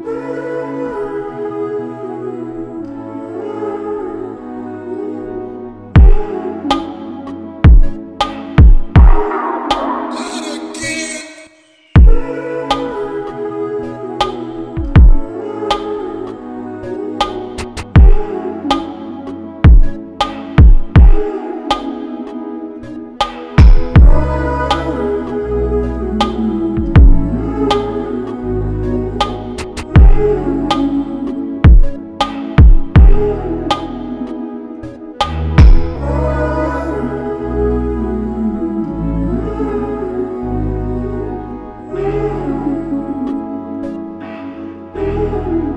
Música Thank